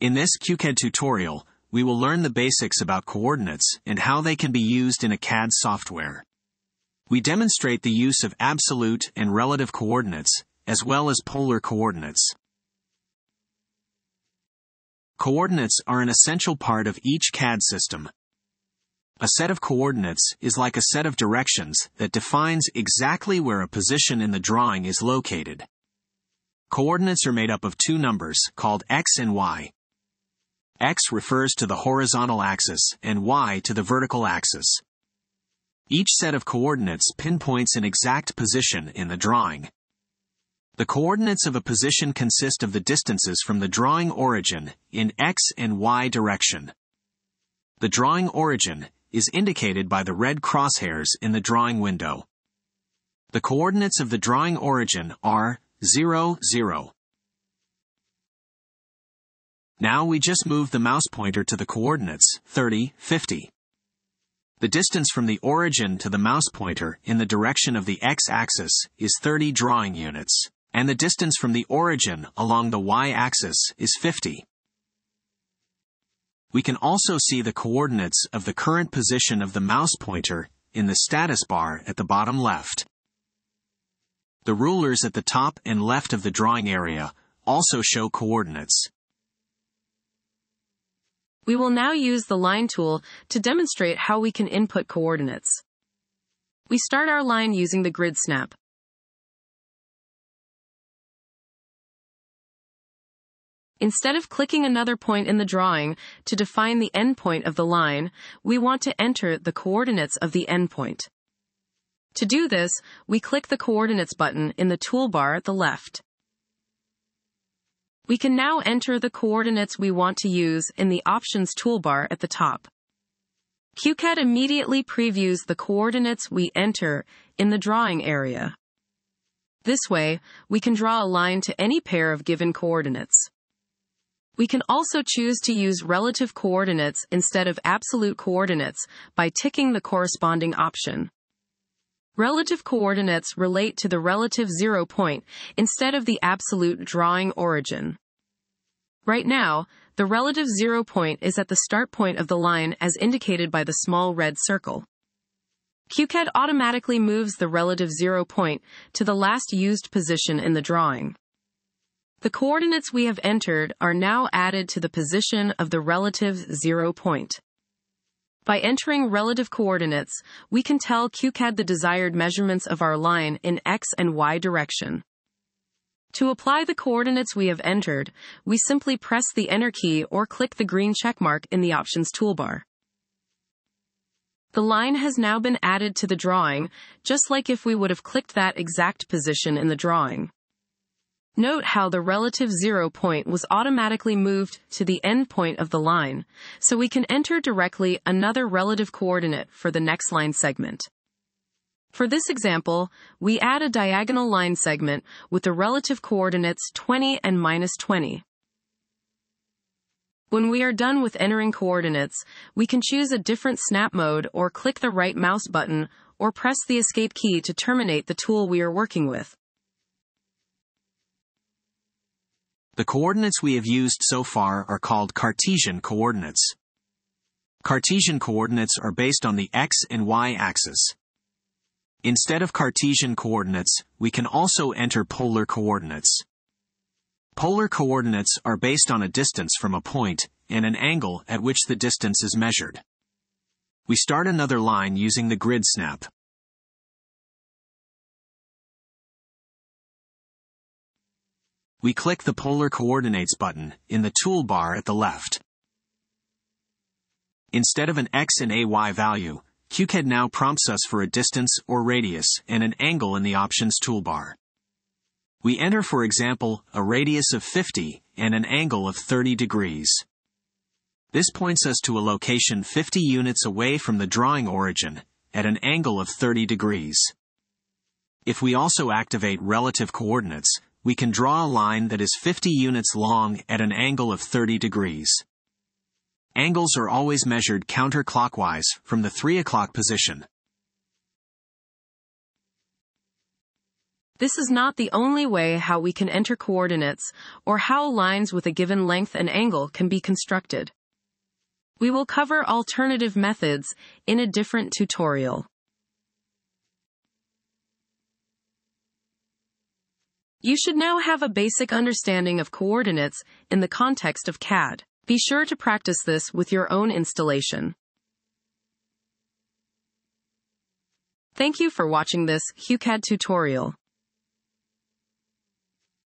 In this QCAD tutorial, we will learn the basics about coordinates and how they can be used in a CAD software. We demonstrate the use of absolute and relative coordinates, as well as polar coordinates. Coordinates are an essential part of each CAD system. A set of coordinates is like a set of directions that defines exactly where a position in the drawing is located. Coordinates are made up of two numbers called x and y. x refers to the horizontal axis and y to the vertical axis. Each set of coordinates pinpoints an exact position in the drawing. The coordinates of a position consist of the distances from the drawing origin in x and y direction. The drawing origin is indicated by the red crosshairs in the drawing window. The coordinates of the drawing origin are 0, 0. Now we just move the mouse pointer to the coordinates 30, 50. The distance from the origin to the mouse pointer in the direction of the x-axis is 30 drawing units, and the distance from the origin along the y-axis is 50. We can also see the coordinates of the current position of the mouse pointer in the status bar at the bottom left. The rulers at the top and left of the drawing area also show coordinates. We will now use the line tool to demonstrate how we can input coordinates. We start our line using the grid snap. Instead of clicking another point in the drawing to define the endpoint of the line, we want to enter the coordinates of the endpoint. To do this, we click the Coordinates button in the toolbar at the left. We can now enter the coordinates we want to use in the Options toolbar at the top. QCAD immediately previews the coordinates we enter in the drawing area. This way, we can draw a line to any pair of given coordinates. We can also choose to use relative coordinates instead of absolute coordinates by ticking the corresponding option. Relative coordinates relate to the relative zero point instead of the absolute drawing origin. Right now, the relative zero point is at the start point of the line as indicated by the small red circle. QCAD automatically moves the relative zero point to the last used position in the drawing. The coordinates we have entered are now added to the position of the relative zero point. By entering relative coordinates, we can tell QCAD the desired measurements of our line in X and Y direction. To apply the coordinates we have entered, we simply press the Enter key or click the green checkmark in the Options toolbar. The line has now been added to the drawing, just like if we would have clicked that exact position in the drawing. Note how the relative zero point was automatically moved to the end point of the line, so we can enter directly another relative coordinate for the next line segment. For this example, we add a diagonal line segment with the relative coordinates 20 and minus 20. When we are done with entering coordinates, we can choose a different snap mode or click the right mouse button or press the escape key to terminate the tool we are working with. The coordinates we have used so far are called Cartesian coordinates. Cartesian coordinates are based on the x and y axis. Instead of Cartesian coordinates, we can also enter polar coordinates. Polar coordinates are based on a distance from a point and an angle at which the distance is measured. We start another line using the grid snap. We click the Polar Coordinates button in the toolbar at the left. Instead of an x and a y value, QCAD now prompts us for a distance or radius and an angle in the Options toolbar. We enter for example, a radius of 50 and an angle of 30 degrees. This points us to a location 50 units away from the drawing origin at an angle of 30 degrees. If we also activate relative coordinates, we can draw a line that is 50 units long at an angle of 30 degrees. Angles are always measured counterclockwise from the 3 o'clock position. This is not the only way how we can enter coordinates or how lines with a given length and angle can be constructed. We will cover alternative methods in a different tutorial. You should now have a basic understanding of coordinates in the context of CAD. Be sure to practice this with your own installation. Thank you for watching this QCAD tutorial.